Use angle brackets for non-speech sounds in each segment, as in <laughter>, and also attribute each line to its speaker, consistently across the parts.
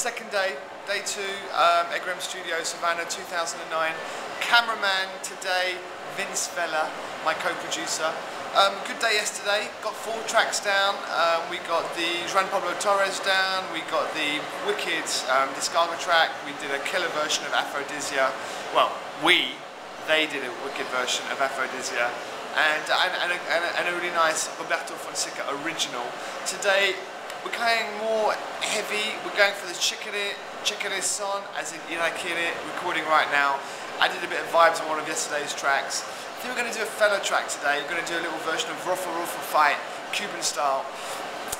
Speaker 1: second day, day two, um, Egrem Studio, Havana 2009. Cameraman today, Vince Vella, my co-producer. Um, good day yesterday, got four tracks down. Um, we got the Juan Pablo Torres down, we got the Wicked um, Descarga track, we did a killer version of Aphrodisia. Well, we, they did a wicked version of Aphrodisia. And, and, and, and, a, and a really nice Roberto Fonseca original. Today, we're going more heavy, we're going for the Chekere, Chekere son, as in Irakere, recording right now. I did a bit of vibes on one of yesterday's tracks. I think we're going to do a Fela track today, we're going to do a little version of Roforofo Fight, Cuban style.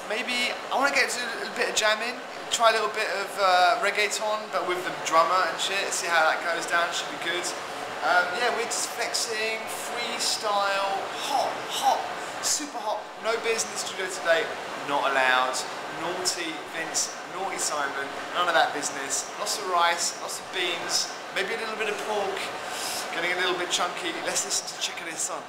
Speaker 1: Maybe, I want to get to a little bit of jamming, try a little bit of uh, reggaeton, but with the drummer and shit, see how that goes down, should be good. Um, yeah, we're just flexing, freestyle, hot, hot, super hot. No business in the studio today, not allowed. Naughty Vince, naughty Simon, none of that business. Lots of rice, lots of beans, maybe a little bit of pork, getting a little bit chunky. Let's listen to Chicken and Son.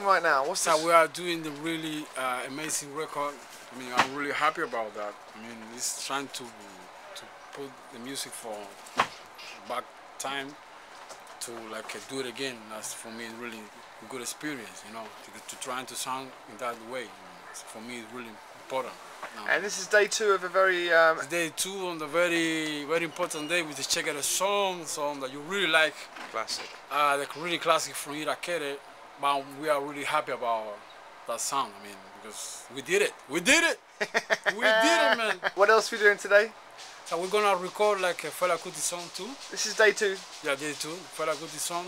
Speaker 1: Doing right now? What's
Speaker 2: So
Speaker 1: this?
Speaker 2: we are doing the really uh, amazing record. I mean, I'm really happy about that. I mean, it's trying to to put the music for back time to like do it again. That's for me really a good experience. You know, to, to trying to sound in that way. You know, it's- for me, it's really important.
Speaker 1: And this is day two of a very um,
Speaker 2: day two on the very very important day with the check out a song, song that you really like.
Speaker 1: classic.
Speaker 2: uh, like really classic from Irakere, but we are really happy about that song. I mean, because we did it. We did it. <laughs> we did it, man.
Speaker 1: What else are we doing today?
Speaker 2: So we're gonna record like a Fela Kuti song too.
Speaker 1: This is day two.
Speaker 2: Yeah, day two, Fela Kuti song.